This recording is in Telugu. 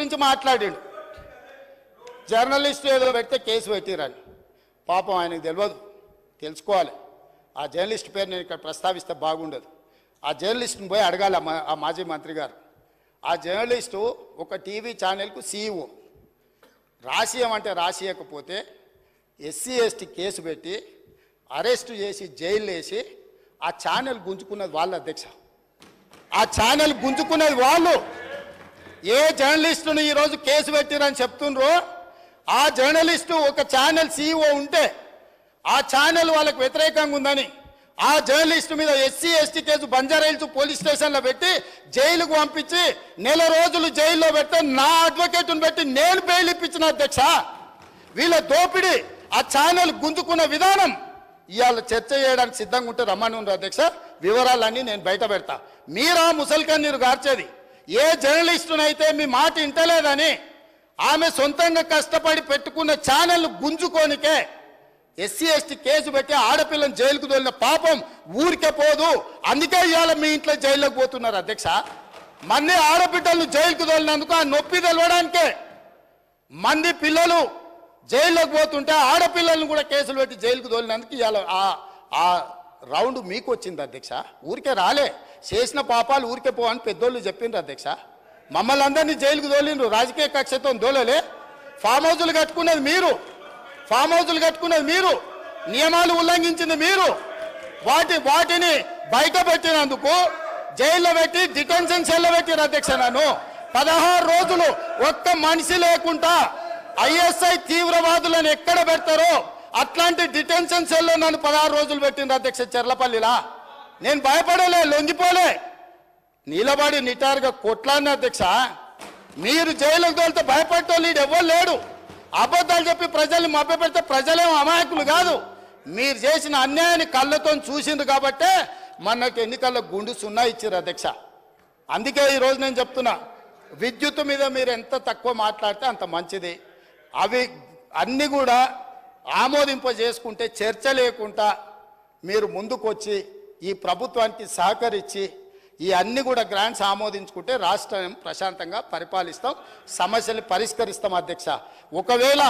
గురించి మాట్లాడిండు. జర్నలిస్ట్ ఏదో పెడితే కేసు పెట్టిరని. పాపం ఆయనకు తెలియదు తెలుసుకోవాలి. ఆ జర్నలిస్ట్ పేరు నేను ఇక్కడ ప్రస్తావిస్తే బాగుండదు. ఆ జర్నలిస్ట్ని పోయి అడగాలి ఆ మా- ఆ మాజీ మంత్రి గారు. ఆ జర్నలిస్టు ఒక టీవీ ఛానల్కు సీఈఓ. రాసియమంటే రాసియకపోతే ఎస్సీ ఎస్టీ కేసు పెట్టి అరెస్టు చేసి జైలు వేసి ఆ ఛానల్ గుంజుకున్నది వాళ్ళ అధ్యక్ష. ఆ ఛానల్ గుంజుకున్నది వాళ్ళు. ఏ జర్నలిస్టును ఈరోజు కేసు పెట్టిరని చెప్తుండ్రో ఆ జర్నలిస్టు ఒక ఛానల్ సీఈఓ ఉంటే ఆ ఛానల్ వాళ్ళకు వ్యతిరేకంగా ఉందని ఆ జర్నలిస్టు మీద SC ST case Banjara Hills police స్టేషన్లో పెట్టి జైలుకు పంపించి నెల రోజులు జైల్లో పెడితే నా అడ్వకేట్ను పెట్టి నేను బెయిల్ ఇప్పించిన అధ్యక్ష. వీళ్ళ దోపిడీ ఆ ఛానల్ గుంజుకున్న విధానం ఇవాళ చర్చ చేయడానికి సిద్ధంగా ఉంటే రమ్మని ఉన్నారు అధ్యక్ష. వివరాలన్నీ నేను బయట పెడతా. మీరా ముసల్కన్ నీరు గార్చేది. ఏ జర్నలిస్టునైతే మీ మాట ఇంటలేదని ఆమె సొంతంగా కష్టపడి పెట్టుకున్న ఛానల్ గుంజుకోనికే ఎస్సీ ఎస్టీ కేసు పెట్టి ఆడపిల్లని జైలుకు తోలిన పాపం ఊరికే పోదు. అందుకే ఇవాళ మీ ఇంట్లో జైల్లోకి పోతున్నారు అధ్యక్ష. మంది ఆడబిడ్డలను జైలుకు తోలినందుకు ఆ నొప్పి తెలవడానికే మంది పిల్లలు జైల్లోకి పోతుంటే ఆడపిల్లలను కూడా కేసులు పెట్టి జైలుకు తోలినందుకు ఇవాళ ఆ ఆ రౌండ్ మీకు వచ్చింది అధ్యక్ష. ఊరికే రాలే. చేసిన పాపాలు ఊరికే పో అని పెద్దోళ్ళు చెప్పిండ్రు అధ్యక్ష. మమ్మల్ని అందరినీ జైలుకు తోలిండ్రు. రాజకీయ కక్షతో దోలలే ఫామ్ హౌజులు కట్టుకున్నది మీరు. ఫామ్ హౌజులు కట్టుకున్నది మీరు. నియమాలు ఉల్లంఘించింది మీరు. వాటి వాటిని బయట పెట్టినందుకు జైల్లో పెట్టి డిటెన్షన్ సెల్లో పెట్టిన అధ్యక్ష నన్ను. పదహారు రోజులు ఒక్క మనిషి లేకుండా ఐఎస్ఐ తీవ్రవాదులను ఎక్కడ పెడతారో అట్లాంటి డిటెన్షన్ సెల్లో నన్ను పదహారు రోజులు పెట్టింది అధ్యక్ష చెర్లపల్లిలా. నేను భయపడలే లొంగిపోలే. నిలబడి నిటారుగా కొట్లాడిన అధ్యక్ష మీరు జైలుకు తోలితే భయపడటం లేడు ఎవ్వరు లేడు. అబద్ధాలు చెప్పి ప్రజల్ని మభ్యపెడితే ప్రజలేం అమాయకులు కాదు. మీరు చేసిన అన్యాయాన్ని కళ్ళతో చూసింది కాబట్టే మనకు ఎన్నికల్లో గుండు సున్నా ఇచ్చారు అధ్యక్ష. అందుకే ఈరోజు నేను చెప్తున్నా విద్యుత్ మీద మీరు ఎంత తక్కువ మాట్లాడితే అంత మంచిది. అవి అన్నీ కూడా ఆమోదింప చేసుకుంటే చర్చ లేకుండా మీరు ముందుకొచ్చి ఈ ప్రభుత్వానికి సహకరించి ఈ అన్ని కూడా గ్రాంట్స్ ఆమోదించుకుంటే రాష్ట్రం ప్రశాంతంగా పరిపాలిస్తాం సమస్యలు పరిష్కరిస్తాం అధ్యక్ష. ఒకవేళ